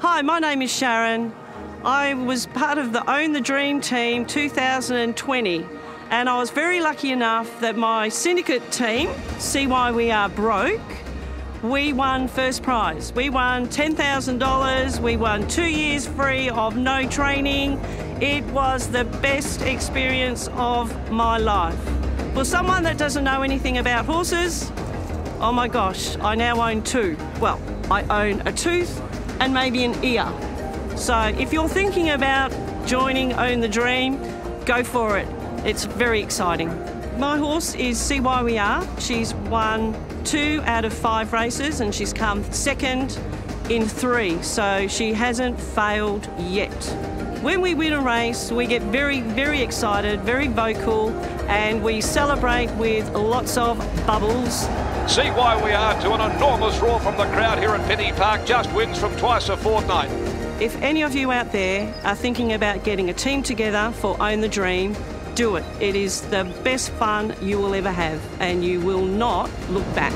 Hi, my name is Sharon. I was part of the Own the Dream team 2020, and I was very lucky enough that my syndicate team, Cywerbroke, we won first prize. We won $10,000. We won two years free of no training. It was the best experience of my life. For someone that doesn't know anything about horses, oh my gosh, I now own two. Well, I own a tooth and maybe an ear. So if you're thinking about joining Own the Dream, go for it. It's very exciting. My horse is Are. She's won two out of five races and she's come second in three, so she hasn't failed yet. When we win a race, we get very, very excited, very vocal, and we celebrate with lots of bubbles. Cywer to an enormous roar from the crowd here at Penny Park. Just wins from twice a fortnight. If any of you out there are thinking about getting a team together for Own the Dream, do it. It is the best fun you will ever have, and you will not look back.